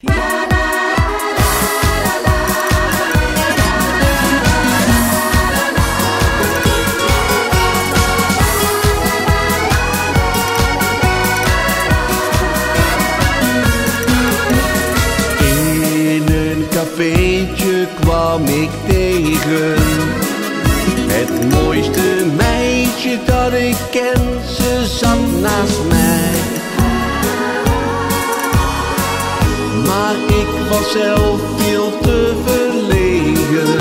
In een cafeetje kwam ik tegen. Het mooiste meisje dat ik ken, ze zat naast mij Maar ik was zelf veel te verlegen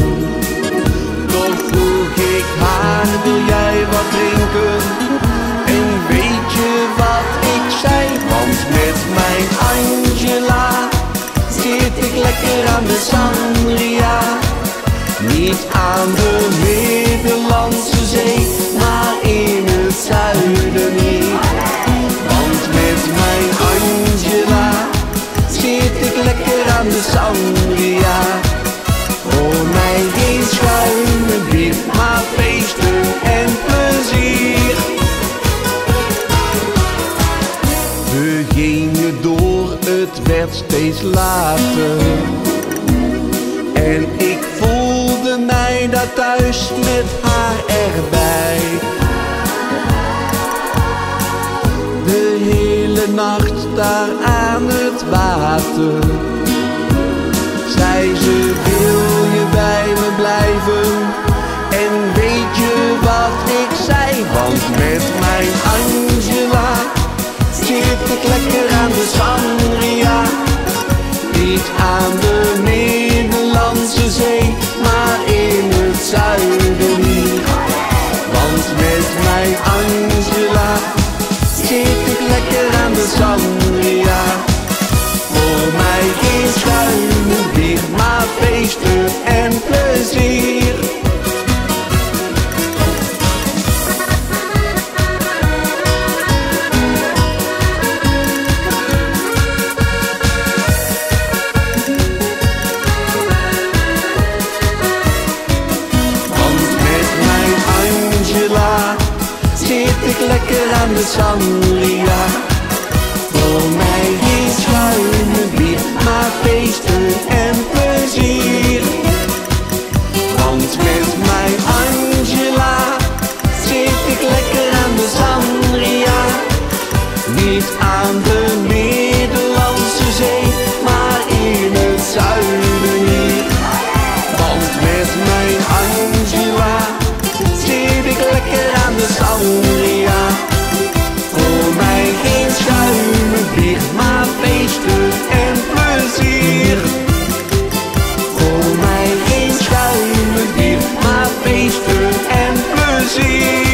Toch vroeg ik haar, wil jij wat drinken? En weet je wat ik zei? Want met mijn Angela zit ik lekker aan de sangria. Niet aan de Middellandse En ik voelde mij daar thuis met haar erbij. De hele nacht daar aan het water. Zei ze, wil je bij aan de Middellandse Zee, maar in het zuiden lekker aan de sangria. Voor feliz.